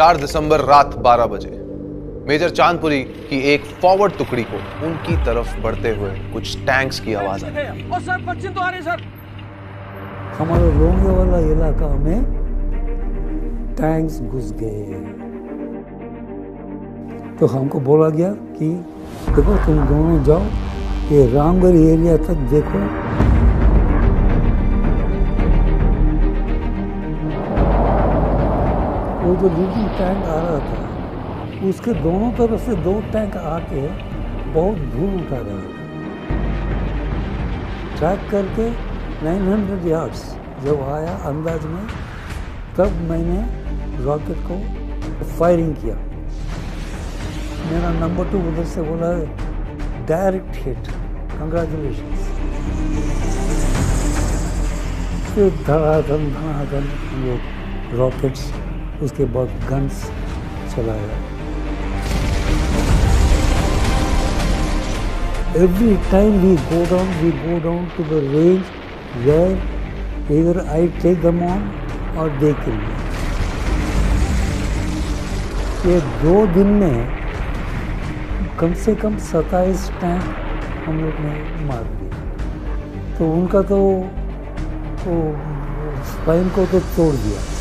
4 दिसंबर रात 12 बजे मेजर चांदपुरी की एक फॉरवर्ड टुकड़ी को उनकी तरफ़ बढ़ते हुए कुछ टैंक्स की आवाज़ आई। सर पश्चिम तो आ रहे सर। हमारे रोंगे वाला इलाका में टैंक्स घुस गए तो हमको बोला गया कि देखो तुम दोनों जाओ ये रामगढ़ एरिया तक देखो। जो लीडिंग टैंक आ रहा था, उसके दोनों तरफ़ से दो टैंक आके बहुत धूल उठा रहा था। ट्रैक करके 900 यार्ड्स जब आया अंदाज में, तब मैंने रॉकेट को फायरिंग किया। मेरा नंबर टू उधर से बोला डायरेक्ट हिट कंग्रेचुलेशन धड़ाधन धड़ाधन वो रॉकेट्स उसके बाद गन्स चलाया। Every time we go down we go down to the range where इधर आई टेक द मॉन और लिए ये दो दिन में कम से कम सताईस टैंक हम लोग ने मार दिए। तो उनका तो, तो स्पाइन को तो तोड़ दिया।